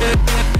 Yeah.